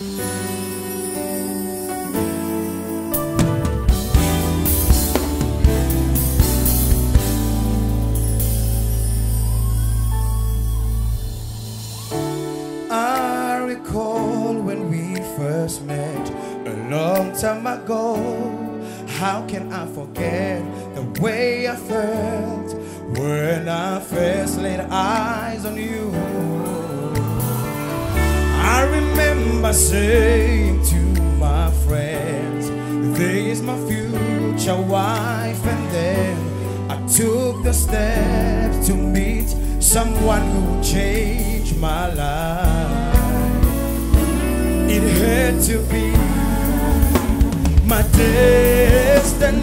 I recall when we first met a long time ago. How can I forget the way I felt when I first laid eyes on you? Remember saying to my friends, This is my future wife, and then I took the steps to meet someone who changed my life. It had to be my destiny,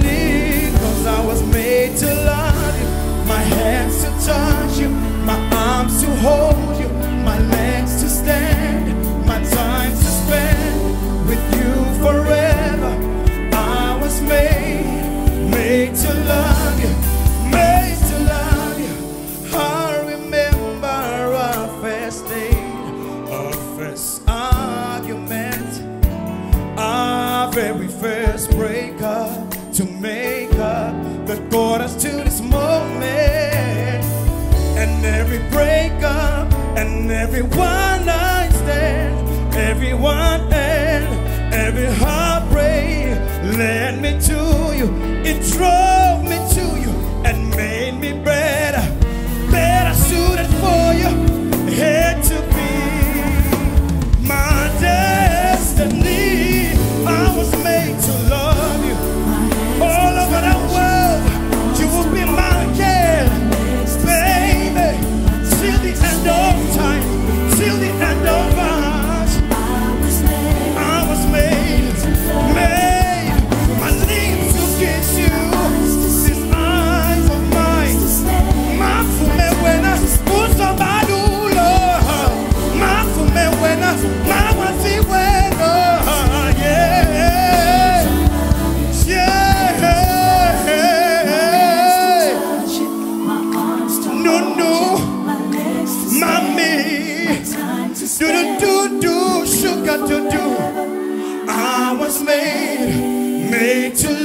cause I was made to love you, my hands to touch you, my arms to hold made, to love you, made to love you. I remember our first date, our first argument, our very first breakup to make up that got us to this moment. And every breakup and every one night stand, every led me to you. It drove me to you and made Do do do do, sugar do do. I was made, made to